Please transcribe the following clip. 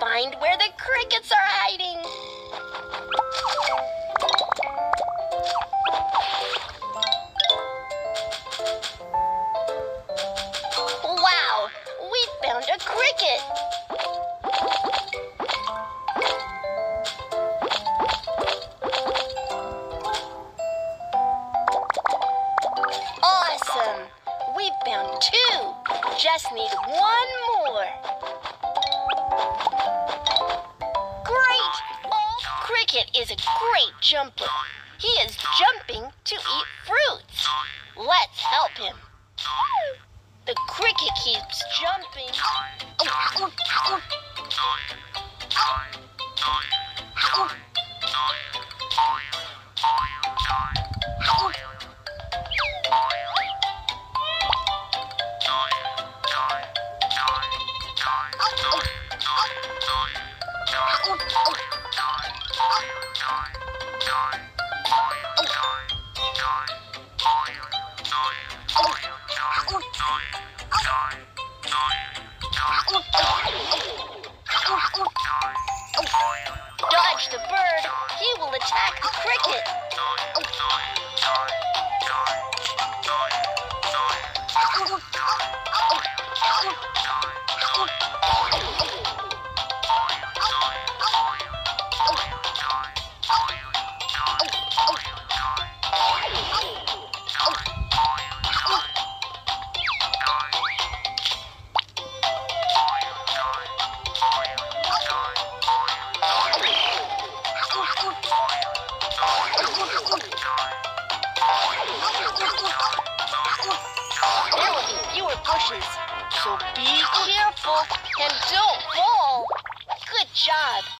find where the crickets are hiding. Wow, we found a cricket. Awesome! We found two. Just need one more. Cricket is a great jumper. He is jumping to eat fruits. Let's help him. The cricket keeps jumping. Oh, oh, oh. Dodge the bird. He will attack the cricket. So be careful and don't fall. Good job.